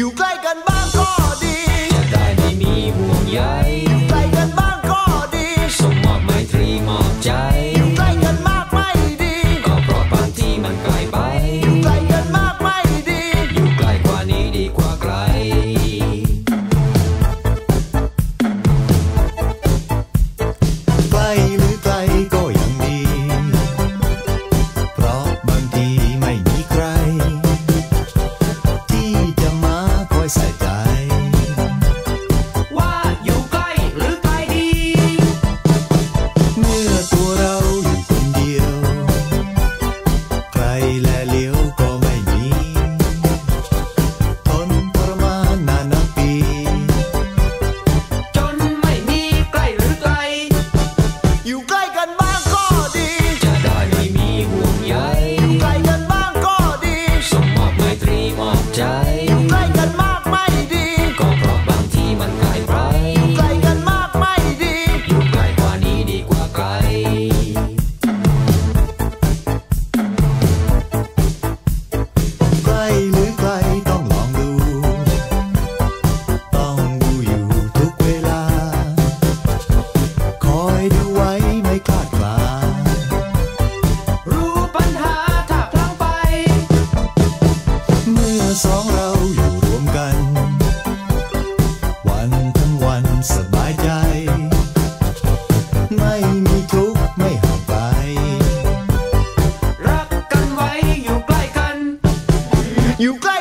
อยู่ใกล้กันบ้างก็ดี จะได้ไม่มีห่วงใย baila león. Oh. ไม่มีทุกข์ไม่หางไกรักกันไว้อยู่ใกล้กัน อยู่ใกล้